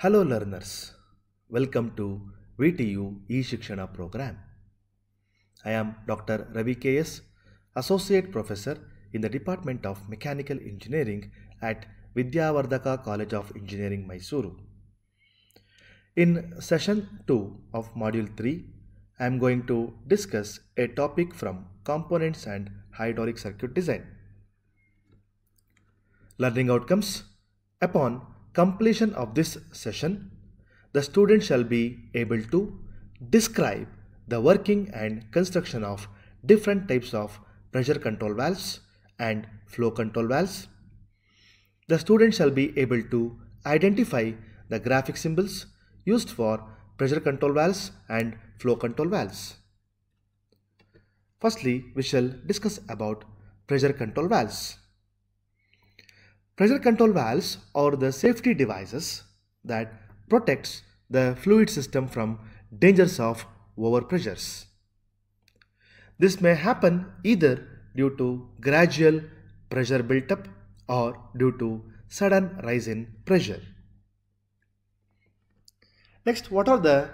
Hello learners, welcome to VTU eShikshana program. I am Dr. Ravi KS, Associate Professor in the Department of Mechanical Engineering at Vidyavardhaka College of Engineering, Mysuru. In session 2 of module 3, I am going to discuss a topic from components and hydraulic circuit design. Learning outcomes Upon completion of this session, the student shall be able to describe the working and construction of different types of pressure control valves and flow control valves. The student shall be able to identify the graphic symbols used for pressure control valves and flow control valves. Firstly, we shall discuss about pressure control valves. Pressure control valves are the safety devices that protects the fluid system from dangers of overpressures. This may happen either due to gradual pressure built-up or due to sudden rise in pressure. Next, what are the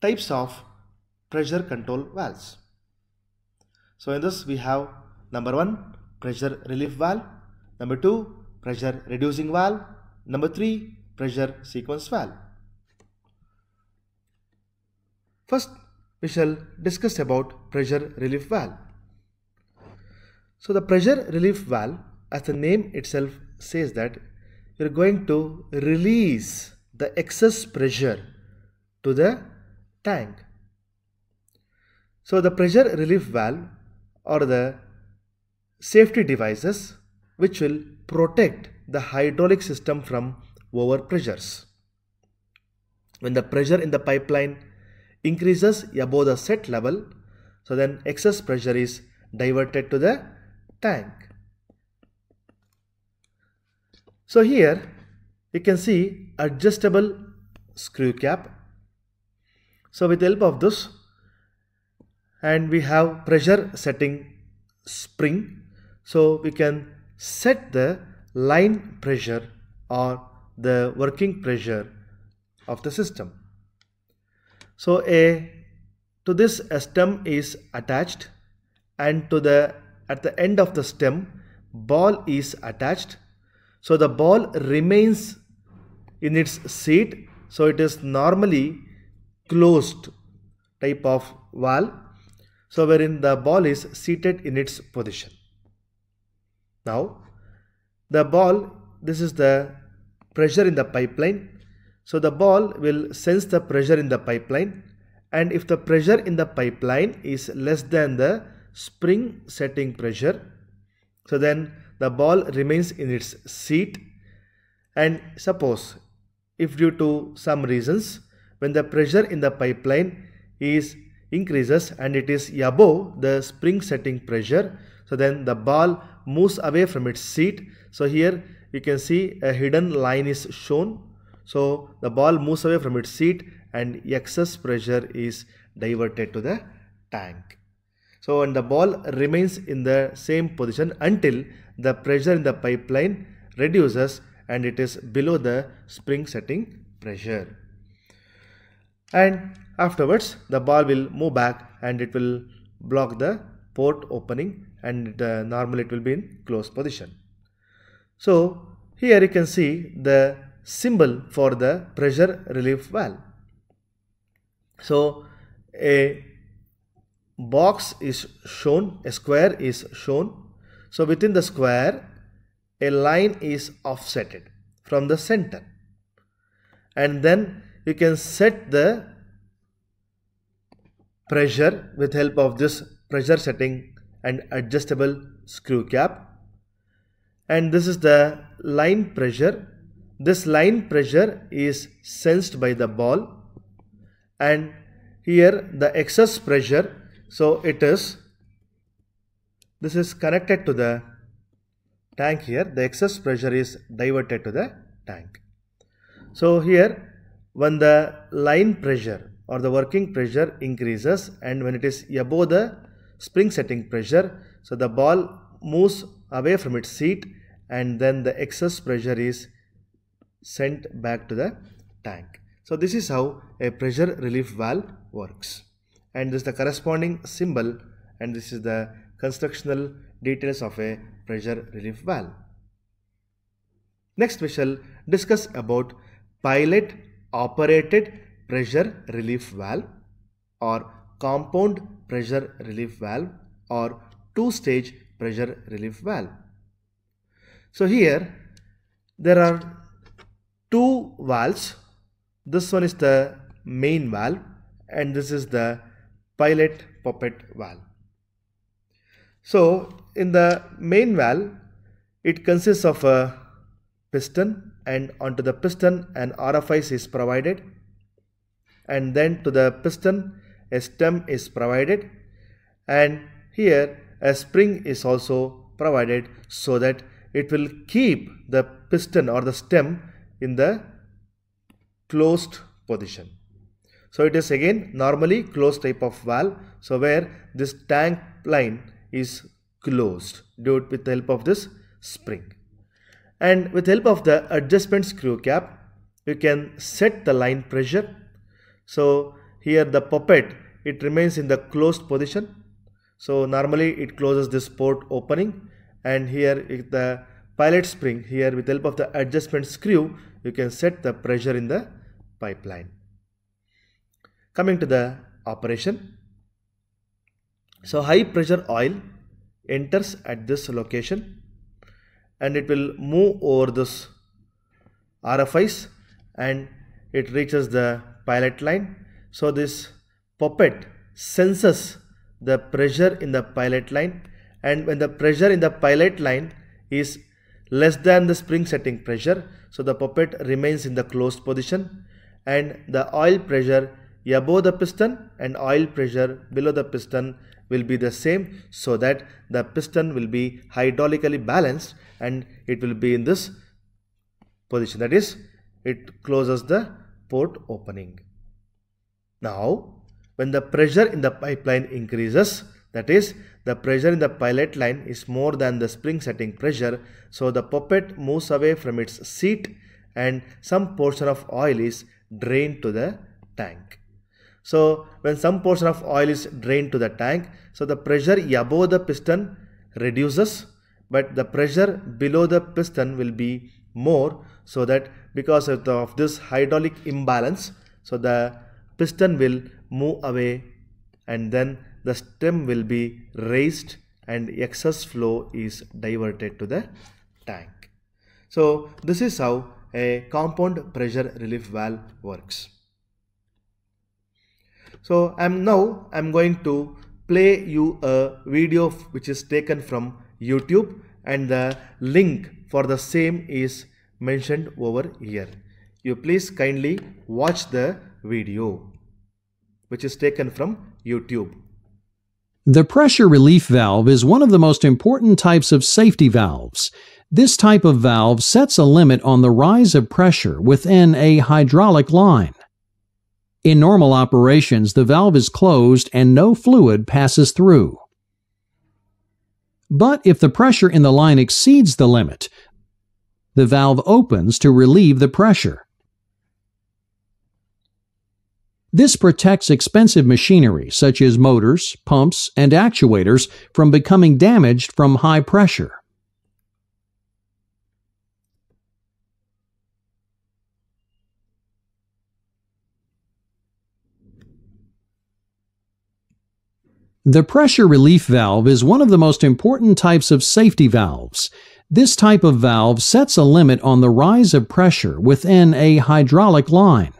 types of pressure control valves? So in this we have number one pressure relief valve, number two pressure reducing valve, number three pressure sequence valve. First we shall discuss about pressure relief valve. So the pressure relief valve as the name itself says that you're going to release the excess pressure to the tank. So the pressure relief valve or the safety devices which will protect the hydraulic system from overpressures. When the pressure in the pipeline increases above the set level, so then excess pressure is diverted to the tank. So here you can see adjustable screw cap. So with the help of this and we have pressure setting spring. So we can set the line pressure or the working pressure of the system. So a to this a stem is attached and to the at the end of the stem ball is attached. So the ball remains in its seat. So it is normally closed type of valve. So wherein the ball is seated in its position. Now the ball this is the pressure in the pipeline. So the ball will sense the pressure in the pipeline. And if the pressure in the pipeline is less than the spring setting pressure so then the ball remains in its seat. And suppose if due to some reasons when the pressure in the pipeline is increases and it is above the spring setting pressure so then the ball moves away from its seat. So here you can see a hidden line is shown. So the ball moves away from its seat and excess pressure is diverted to the tank. So and the ball remains in the same position until the pressure in the pipeline reduces and it is below the spring setting pressure. And afterwards the ball will move back and it will block the port opening and uh, normally it will be in closed position. So here you can see the symbol for the pressure relief valve. So a box is shown, a square is shown. So within the square a line is offsetted from the center and then you can set the pressure with help of this pressure setting and adjustable screw cap. And this is the line pressure. This line pressure is sensed by the ball. And here the excess pressure so it is this is connected to the tank here. The excess pressure is diverted to the tank. So here when the line pressure or the working pressure increases and when it is above the spring setting pressure so the ball moves away from its seat and then the excess pressure is sent back to the tank. So this is how a pressure relief valve works. And this is the corresponding symbol and this is the constructional details of a pressure relief valve. Next we shall discuss about pilot operated pressure relief valve or compound pressure relief valve or two-stage pressure relief valve. So here there are two valves. This one is the main valve and this is the pilot poppet valve. So in the main valve it consists of a piston and onto the piston an orifice is provided and then to the piston a stem is provided and here a spring is also provided so that it will keep the piston or the stem in the closed position. So it is again normally closed type of valve. So where this tank line is closed due with the help of this spring. And with help of the adjustment screw cap, you can set the line pressure. So here the poppet it remains in the closed position. So normally it closes this port opening and here the pilot spring here with the help of the adjustment screw you can set the pressure in the pipeline. Coming to the operation. So high pressure oil enters at this location and it will move over this orifice and it reaches the pilot line. So this poppet senses the pressure in the pilot line and when the pressure in the pilot line is less than the spring setting pressure so the poppet remains in the closed position and the oil pressure above the piston and oil pressure below the piston will be the same so that the piston will be hydraulically balanced and it will be in this position that is it closes the port opening. Now when the pressure in the pipeline increases that is the pressure in the pilot line is more than the spring setting pressure so the poppet moves away from its seat and some portion of oil is drained to the tank. So when some portion of oil is drained to the tank so the pressure above the piston reduces but the pressure below the piston will be more so that because of, the, of this hydraulic imbalance so the piston will move away and then the stem will be raised and excess flow is diverted to the tank. So this is how a compound pressure relief valve works. So I'm now I'm going to play you a video which is taken from YouTube and the link for the same is mentioned over here. You please kindly watch the video which is taken from YouTube. The pressure relief valve is one of the most important types of safety valves. This type of valve sets a limit on the rise of pressure within a hydraulic line. In normal operations, the valve is closed and no fluid passes through. But if the pressure in the line exceeds the limit, the valve opens to relieve the pressure. This protects expensive machinery such as motors, pumps, and actuators from becoming damaged from high pressure. The pressure relief valve is one of the most important types of safety valves. This type of valve sets a limit on the rise of pressure within a hydraulic line.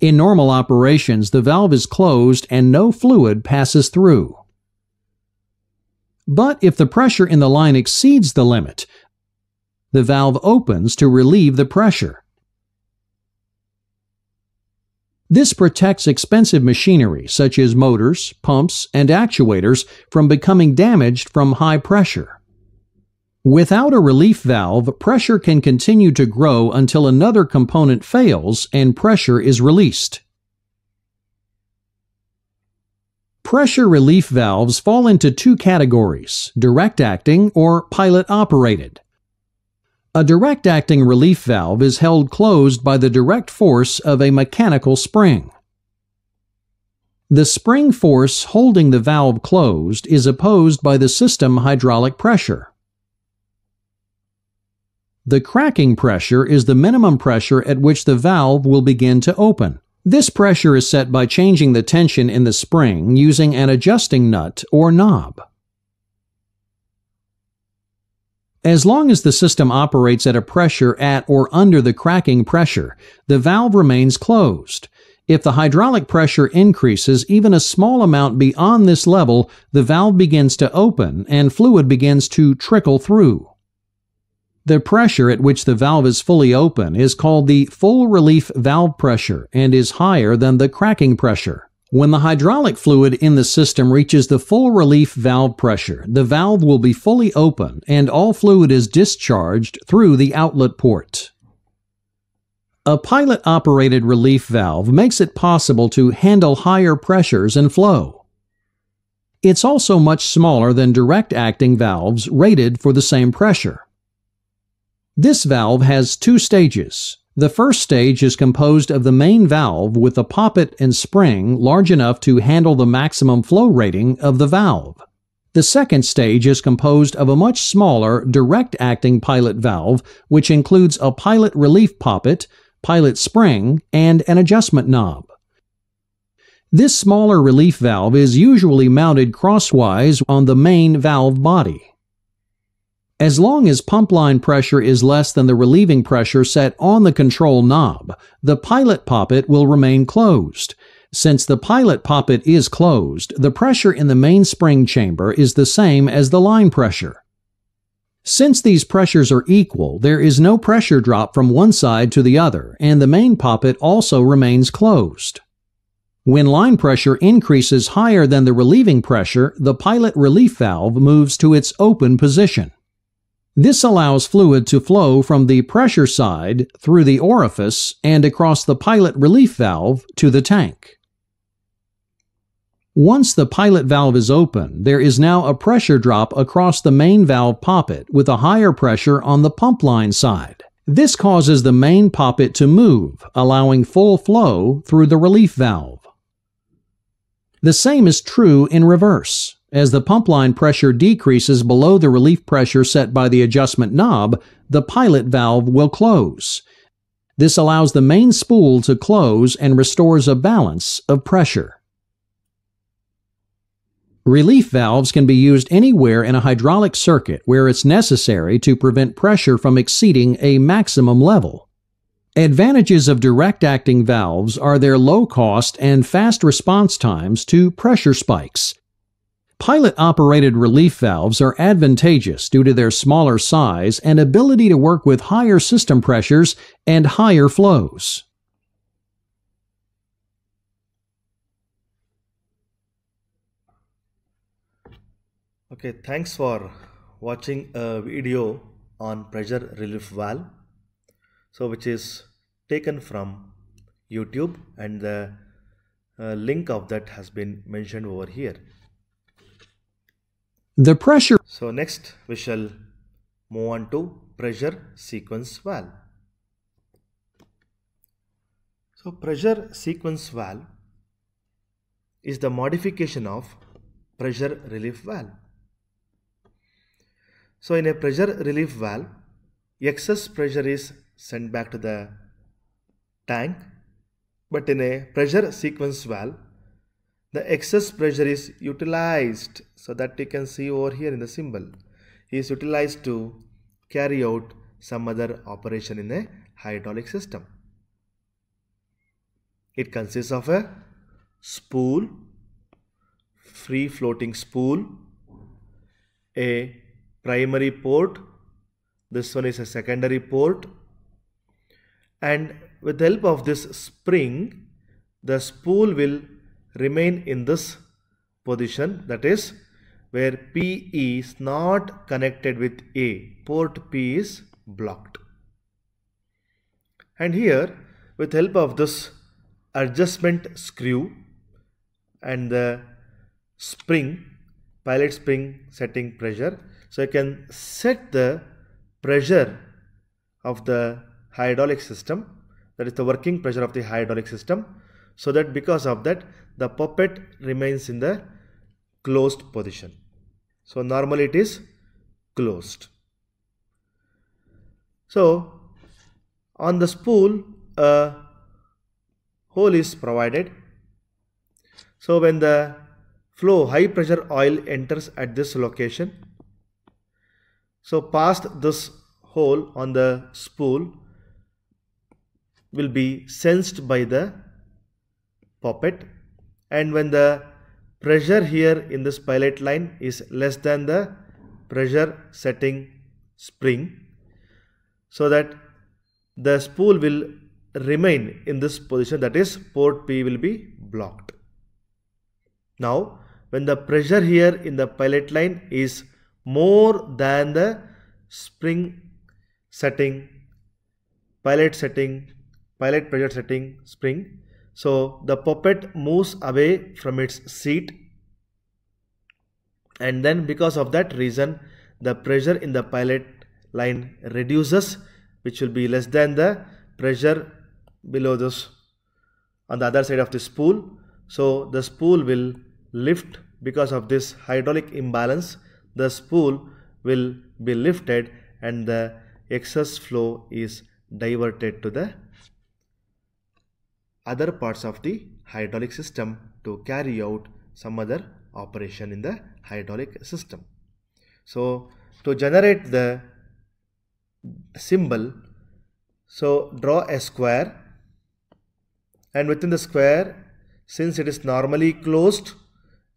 In normal operations, the valve is closed and no fluid passes through. But if the pressure in the line exceeds the limit, the valve opens to relieve the pressure. This protects expensive machinery such as motors, pumps, and actuators from becoming damaged from high pressure. Without a relief valve, pressure can continue to grow until another component fails and pressure is released. Pressure relief valves fall into two categories, direct acting or pilot operated. A direct acting relief valve is held closed by the direct force of a mechanical spring. The spring force holding the valve closed is opposed by the system hydraulic pressure. The cracking pressure is the minimum pressure at which the valve will begin to open. This pressure is set by changing the tension in the spring using an adjusting nut or knob. As long as the system operates at a pressure at or under the cracking pressure, the valve remains closed. If the hydraulic pressure increases even a small amount beyond this level, the valve begins to open and fluid begins to trickle through. The pressure at which the valve is fully open is called the full relief valve pressure and is higher than the cracking pressure. When the hydraulic fluid in the system reaches the full relief valve pressure, the valve will be fully open and all fluid is discharged through the outlet port. A pilot operated relief valve makes it possible to handle higher pressures and flow. It's also much smaller than direct acting valves rated for the same pressure. This valve has two stages. The first stage is composed of the main valve with a poppet and spring large enough to handle the maximum flow rating of the valve. The second stage is composed of a much smaller direct acting pilot valve, which includes a pilot relief poppet, pilot spring, and an adjustment knob. This smaller relief valve is usually mounted crosswise on the main valve body. As long as pump line pressure is less than the relieving pressure set on the control knob, the pilot poppet will remain closed. Since the pilot poppet is closed, the pressure in the main spring chamber is the same as the line pressure. Since these pressures are equal, there is no pressure drop from one side to the other, and the main poppet also remains closed. When line pressure increases higher than the relieving pressure, the pilot relief valve moves to its open position. This allows fluid to flow from the pressure side through the orifice and across the pilot relief valve to the tank. Once the pilot valve is open, there is now a pressure drop across the main valve poppet with a higher pressure on the pump line side. This causes the main poppet to move, allowing full flow through the relief valve. The same is true in reverse. As the pump line pressure decreases below the relief pressure set by the adjustment knob, the pilot valve will close. This allows the main spool to close and restores a balance of pressure. Relief valves can be used anywhere in a hydraulic circuit where it's necessary to prevent pressure from exceeding a maximum level. Advantages of direct acting valves are their low cost and fast response times to pressure spikes. Pilot operated relief valves are advantageous due to their smaller size and ability to work with higher system pressures and higher flows. Okay, thanks for watching a video on pressure relief valve. So which is taken from YouTube and the uh, link of that has been mentioned over here. The pressure. So next we shall move on to pressure sequence valve. So pressure sequence valve is the modification of pressure relief valve. So in a pressure relief valve, excess pressure is sent back to the tank. But in a pressure sequence valve, the excess pressure is utilized so that you can see over here in the symbol is utilized to carry out some other operation in a hydraulic system. It consists of a spool, free floating spool, a primary port this one is a secondary port and with the help of this spring the spool will remain in this position that is where P is not connected with A. Port P is blocked. And here with help of this adjustment screw and the spring pilot spring setting pressure so I can set the pressure of the hydraulic system that is the working pressure of the hydraulic system so that because of that the poppet remains in the closed position. So normally it is closed. So on the spool a hole is provided. So when the flow high pressure oil enters at this location so past this hole on the spool will be sensed by the poppet and when the pressure here in this pilot line is less than the pressure setting spring so that the spool will remain in this position that is port P will be blocked. Now when the pressure here in the pilot line is more than the spring setting pilot setting pilot pressure setting spring so the poppet moves away from its seat and then because of that reason the pressure in the pilot line reduces which will be less than the pressure below this on the other side of the spool. So the spool will lift because of this hydraulic imbalance. The spool will be lifted and the excess flow is diverted to the other parts of the hydraulic system to carry out some other operation in the hydraulic system. So to generate the symbol, so draw a square and within the square since it is normally closed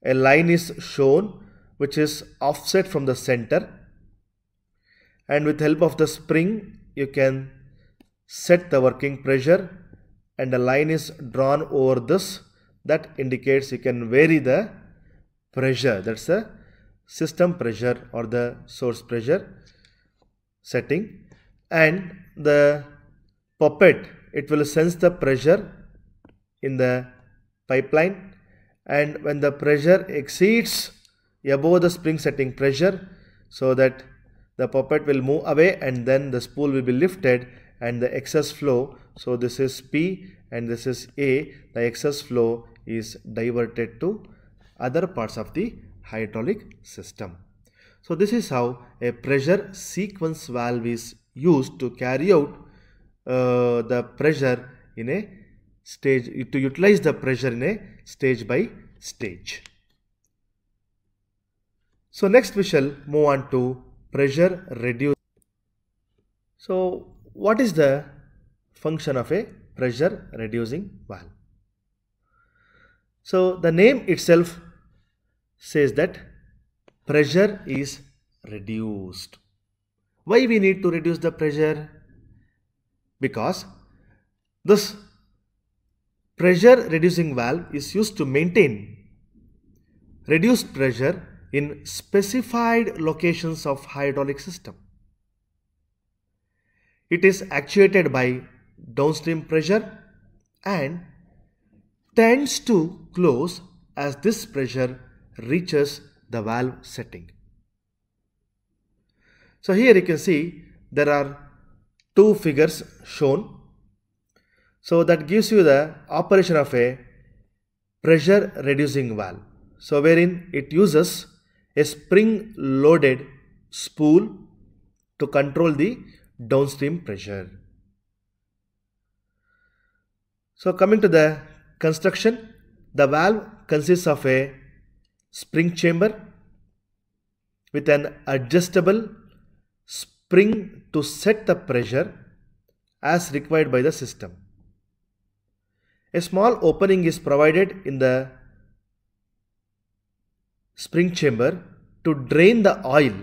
a line is shown which is offset from the center and with help of the spring you can set the working pressure and a line is drawn over this that indicates you can vary the pressure. That's the system pressure or the source pressure setting. And the poppet it will sense the pressure in the pipeline. And when the pressure exceeds above the spring setting pressure so that the poppet will move away and then the spool will be lifted and the excess flow so this is P and this is A the excess flow is diverted to other parts of the hydraulic system. So this is how a pressure sequence valve is used to carry out uh, the pressure in a stage to utilize the pressure in a stage by stage. So next we shall move on to pressure reduce. So what is the function of a pressure reducing valve? So the name itself says that pressure is reduced. Why we need to reduce the pressure? Because this pressure reducing valve is used to maintain reduced pressure in specified locations of hydraulic system. It is actuated by downstream pressure and tends to close as this pressure reaches the valve setting. So here you can see there are two figures shown. So that gives you the operation of a pressure reducing valve. So wherein it uses a spring loaded spool to control the downstream pressure. So coming to the construction, the valve consists of a spring chamber with an adjustable spring to set the pressure as required by the system. A small opening is provided in the spring chamber to drain the oil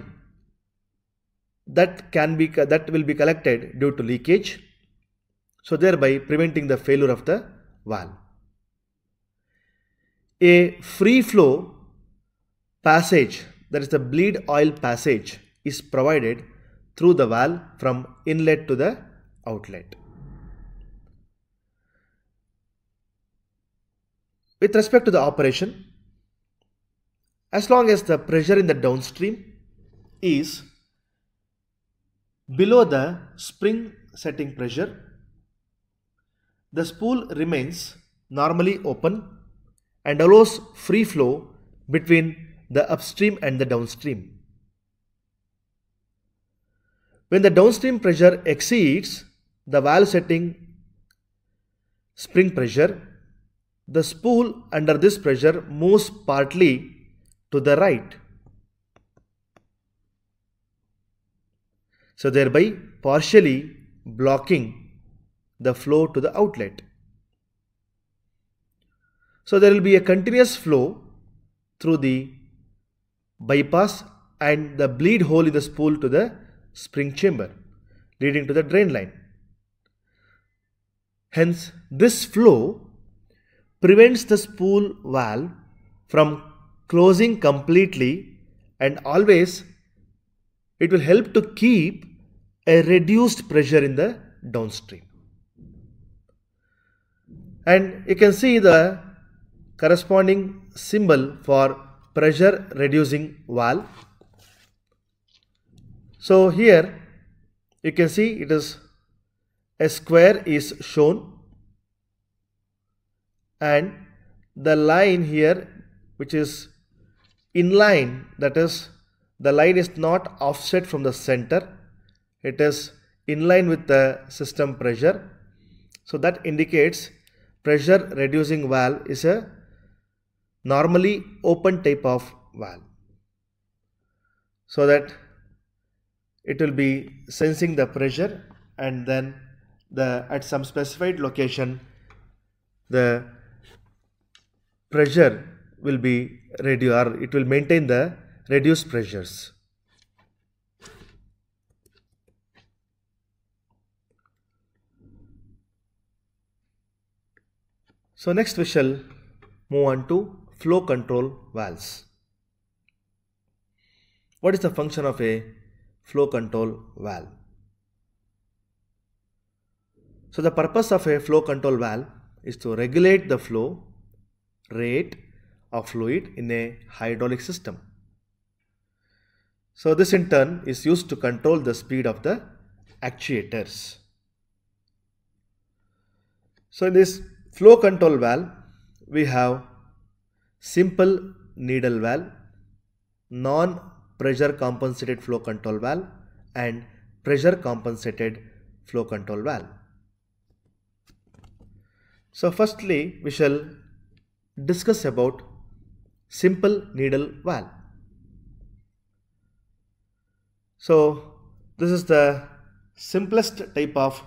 that can be that will be collected due to leakage. So thereby preventing the failure of the valve. A free flow passage that is the bleed oil passage is provided through the valve from inlet to the outlet. With respect to the operation as long as the pressure in the downstream is below the spring setting pressure, the spool remains normally open and allows free flow between the upstream and the downstream. When the downstream pressure exceeds the valve setting spring pressure, the spool under this pressure moves partly to the right. So thereby partially blocking the flow to the outlet. So there will be a continuous flow through the bypass and the bleed hole in the spool to the spring chamber leading to the drain line. Hence, this flow prevents the spool valve from closing completely and always it will help to keep a reduced pressure in the downstream. And you can see the corresponding symbol for pressure reducing valve. So here you can see it is a square is shown and the line here which is in line that is the line is not offset from the center. It is in line with the system pressure. So that indicates pressure reducing valve is a normally open type of valve. So that it will be sensing the pressure and then the at some specified location the pressure will be reduced or it will maintain the reduced pressures. So next we shall move on to flow control valves. What is the function of a flow control valve? So the purpose of a flow control valve is to regulate the flow rate of fluid in a hydraulic system. So this in turn is used to control the speed of the actuators. So in this flow control valve, we have simple needle valve, non-pressure compensated flow control valve and pressure compensated flow control valve. So firstly, we shall discuss about simple needle valve. So this is the simplest type of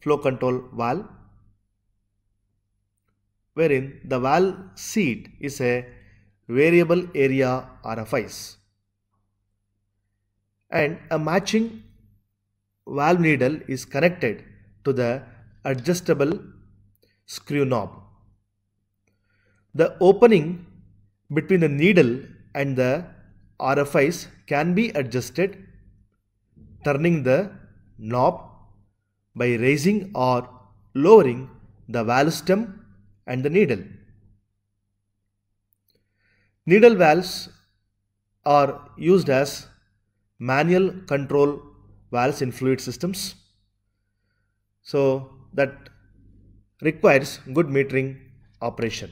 flow control valve wherein the valve seat is a variable area orifice and a matching valve needle is connected to the adjustable screw knob. The opening between the needle and the orifice can be adjusted turning the knob by raising or lowering the valve stem and the needle. Needle valves are used as manual control valves in fluid systems. So that requires good metering operation.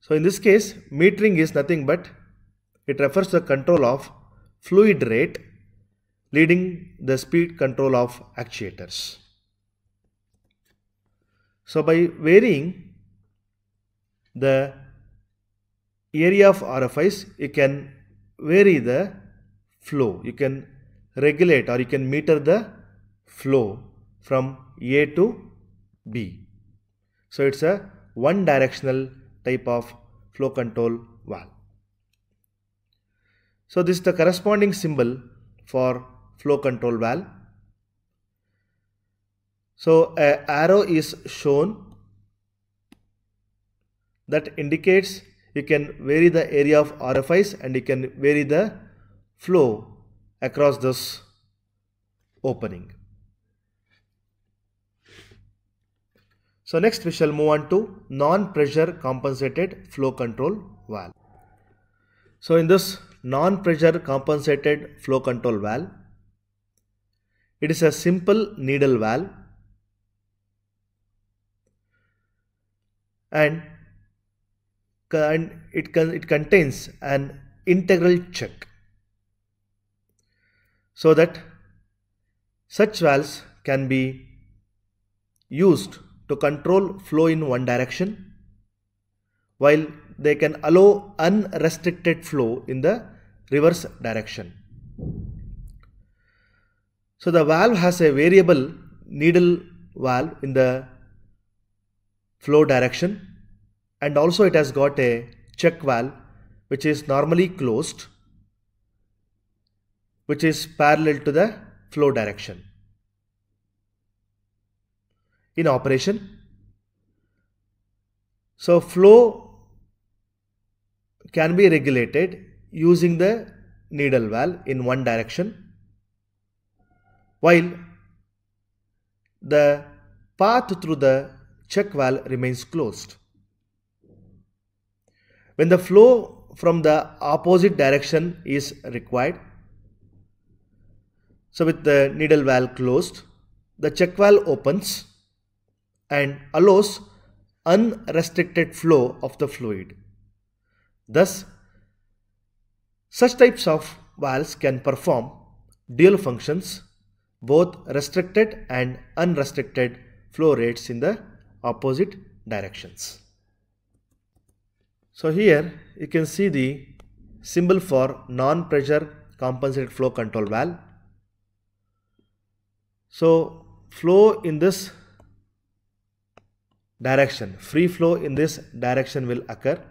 So in this case, metering is nothing but it refers to the control of fluid rate leading the speed control of actuators. So by varying the area of orifice, you can vary the flow. You can regulate or you can meter the flow from A to B. So it's a one directional type of flow control valve. So this is the corresponding symbol for flow control valve. So a arrow is shown that indicates you can vary the area of orifice and you can vary the flow across this opening. So next we shall move on to non-pressure compensated flow control valve. So in this non-pressure compensated flow control valve. It is a simple needle valve and, and it, it contains an integral check so that such valves can be used to control flow in one direction while they can allow unrestricted flow in the reverse direction. So the valve has a variable needle valve in the flow direction and also it has got a check valve which is normally closed which is parallel to the flow direction. In operation, so flow can be regulated using the needle valve in one direction while the path through the check valve remains closed. When the flow from the opposite direction is required, so with the needle valve closed, the check valve opens and allows unrestricted flow of the fluid. Thus, such types of valves can perform dual functions, both restricted and unrestricted flow rates in the opposite directions. So here you can see the symbol for non-pressure compensated flow control valve. So flow in this direction, free flow in this direction will occur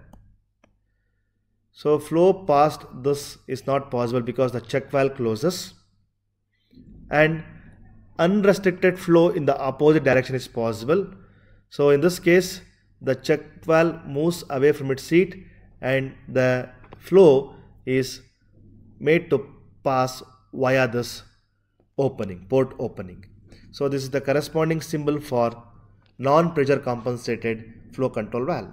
so flow past this is not possible because the check valve closes and unrestricted flow in the opposite direction is possible. So in this case the check valve moves away from its seat and the flow is made to pass via this opening, port opening. So this is the corresponding symbol for non-pressure compensated flow control valve.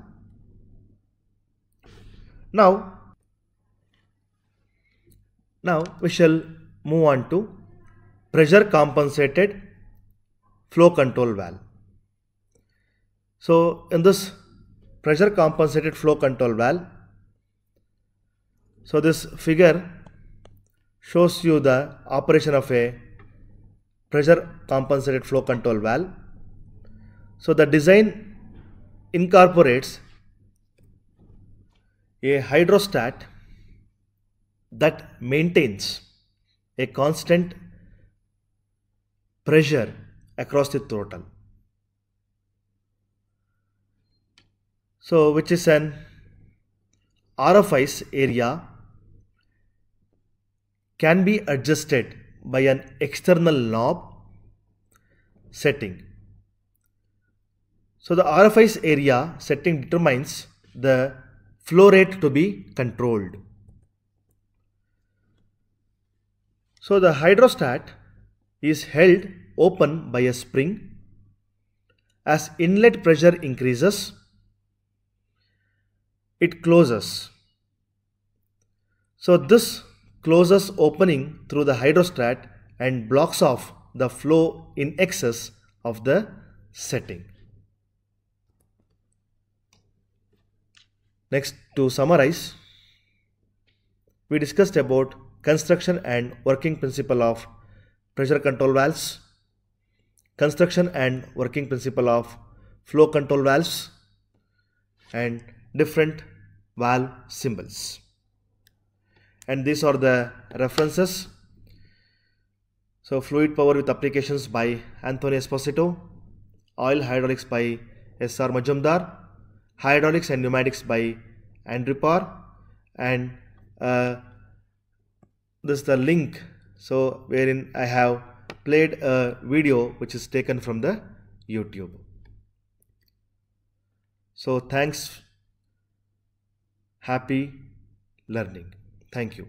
Now, now we shall move on to pressure compensated flow control valve. So in this pressure compensated flow control valve, so this figure shows you the operation of a pressure compensated flow control valve. So the design incorporates a hydrostat that maintains a constant pressure across the throttle. So which is an orifice area can be adjusted by an external knob setting. So the orifice area setting determines the flow rate to be controlled. So the hydrostat is held open by a spring. As inlet pressure increases, it closes. So this closes opening through the hydrostat and blocks off the flow in excess of the setting. Next, to summarize, we discussed about construction and working principle of pressure control valves, construction and working principle of flow control valves, and different valve symbols. And these are the references. So fluid power with applications by Anthony Esposito, oil hydraulics by S.R. Majumdar, hydraulics and pneumatics by Andrew Parr and uh, this is the link so wherein I have played a video which is taken from the YouTube. So thanks happy learning. Thank you.